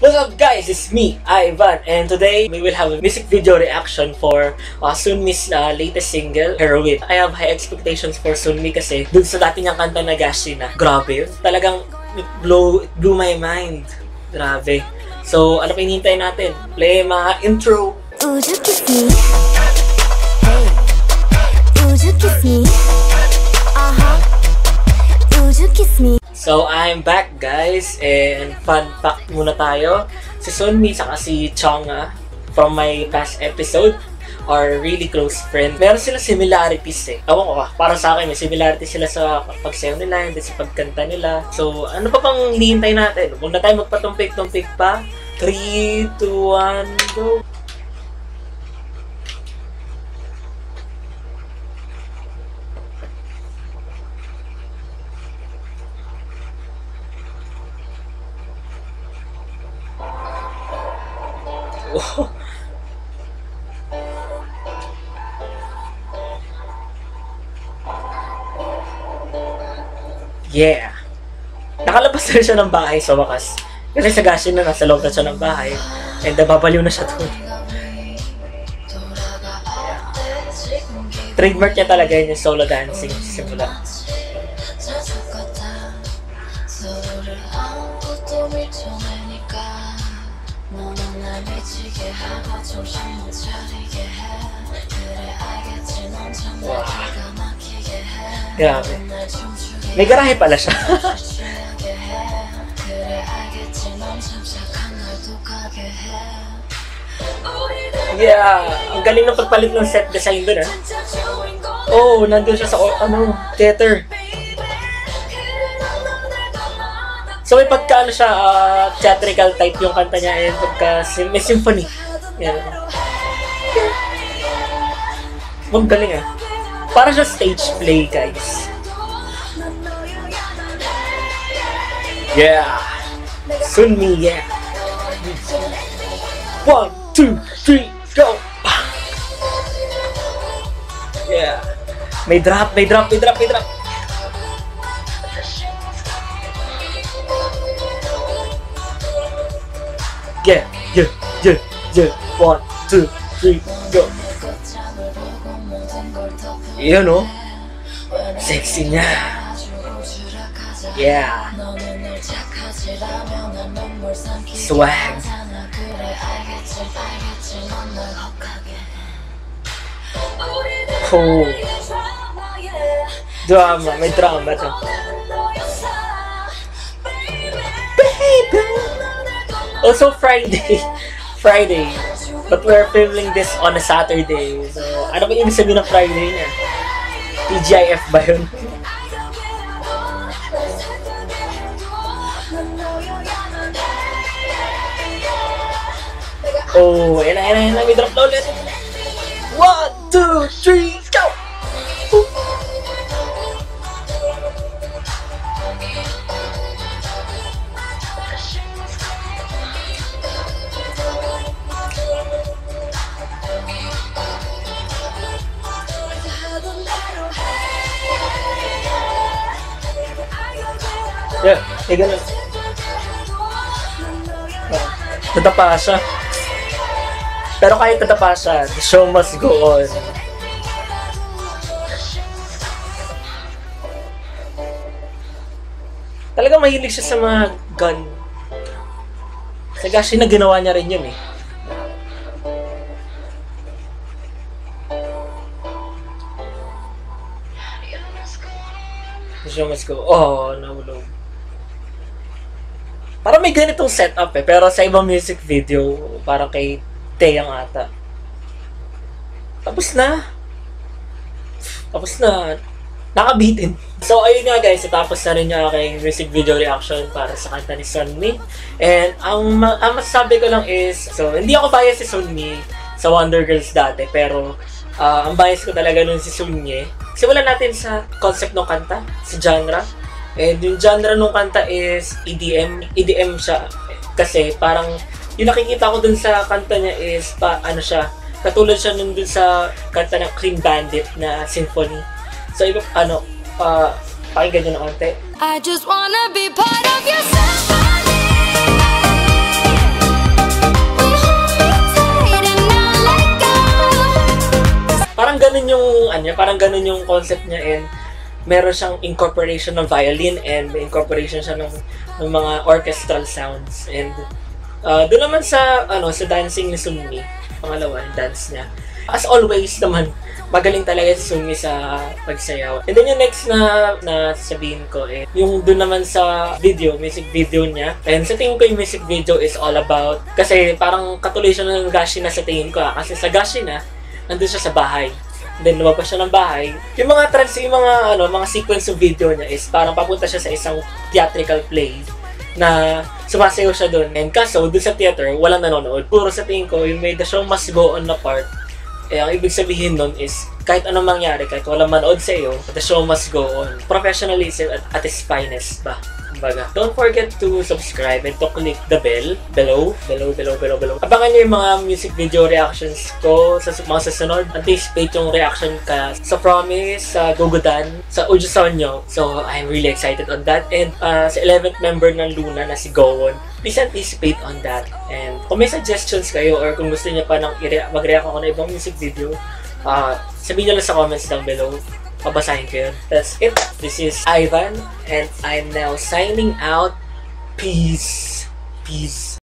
What's up guys? It's me, Ivan, and today we will have a music video reaction for uh, Sunmi's uh, latest single, Heroin. I have high expectations for Sunmi kasi dun sa dati niyang kanta na Gashi na, grabe. Talagang it blow, it blew my mind. Grabe. So, ano pa hinihintay natin? Play mga intro. Would you kiss me? Hey. Would you kiss me? Uh huh. Would you kiss me? So, I'm back guys, and fun fact muna tayo. Si Sunmi saka si Chonga from my past episode are really close friends. Meron sila similarities eh. Ewan ko ah, para sa akin may similarities sila sa pagsayaw nila, hindi sa pagkanta nila. So, ano pa bang hinihintay natin? Huwag na tayo magpatumpik-tumpik pa. 3, 2, 1, go! Yeah. Nakalabas na siya ng bahay sa wakas. Kasi sa Gashin na nasa loob na siya ng bahay. And nababaliw na siya doon. Trademark niya talaga yun yung solo dancing simula. 서 날 미치게 하고 정신 못 차리게 해 그래 알겠지 넌참 날 기가 막히게 해 Grabe. 날 춤추게 May garahe pala siya. 취하게 해 그래 알겠지 넌참 착한 날 독하게 해 우리들 yeah. Ang galing ng pagpalit ng set design doon ah. 진짜 주인공 Oh, nandun siya sa o- ano, theater. So may pagka ano siya, ah, theatrical type yung kanta niya and pagka may symphony. Yan. Ang galing ah. Para siya stage play, guys. Yeah. Sunmi, yeah. One, two, three, go! Yeah. May drop, may drop, may drop, may drop. yeah, yeah, yeah, yeah. One, two, three, go. You know, sexy. Yeah. Swag. Cool. Drama, my drama, drama. Also Friday. Friday. But we're filming this on a Saturday. So, ano ba ibig sabihin ng Friday niya? TGIF ba yun? Oh, ayan na, ayan na, ayan na. May drop na ulit. One, two, three, Yeah, eh ganun. Tatapa siya. Pero kahit tatapa siya, the show must go on. Talagang mahilig siya sa mga gun. Sa Gashi na ginawa niya rin yun eh. The show must go. Oh, nahulog. May ganitong setup eh, pero sa ibang music video, parang kay Taeyang ata. Tapos na. Tapos na. Nakabitin. So, ayun nga guys, tapos na rin yung aking music video reaction para sa kanta ni Sunmi. And ang, ang masasabi ko lang is, so, hindi ako bias si Sunmi sa Wonder Girls dati, pero ah, ang bias ko talaga nun si Sunmi. Simulan natin sa concept ng kanta, sa genre. And yung genre nung kanta is EDM. EDM siya kasi parang yung nakikita ko dun sa kanta niya is pa, ano siya, katulad siya nun dun sa kanta ng Cream Bandit na symphony. So, iba, ano, uh, pakinggan nyo na konti. I just wanna be part of your symphony Parang ganun yung, ano, parang ganun yung concept niya and meron siyang incorporation ng violin and incorporation siya ng, ng mga orchestral sounds. And uh, doon naman sa, ano, sa dancing ni Sunmi, pangalawa, dance niya. As always naman, magaling talaga si Sunmi sa pagsayaw. And then yung next na, na sabihin ko eh, yung doon naman sa video, music video niya. And sa tingin ko yung music video is all about, kasi parang katuloy siya ng Gashi na sa tingin ko ah. Kasi sa Gashi na, nandun siya sa bahay. Then lumabas siya ng bahay. Yung mga trans, yung mga ano, mga sequence ng video niya is parang papunta siya sa isang theatrical play na sumasayaw siya doon. And kaso, doon sa theater, walang nanonood. Puro sa tingin ko, yung may the show must go on na part, eh, ang ibig sabihin nun is, kahit anong mangyari, kahit walang manood sa iyo, the show must go on. Professionalism at, at its finest ba? Kumbaga. Don't forget to subscribe and to click the bell below, below, below, below, below. Abangan nyo yung mga music video reactions ko sa mga susunod. Anticipate yung reaction ka sa Promise, sa Gogodan, sa Ujo Sonyo. So, I'm really excited on that. And uh, sa 11th member ng Luna na si Gowon, please anticipate on that. And kung may suggestions kayo or kung gusto niyo pa i- mag-react ako ng ibang music video, uh, sabihin nyo lang sa comments down below. Pabasahin ko yun. That's it. This is Ivan and I'm now signing out. Peace. Peace.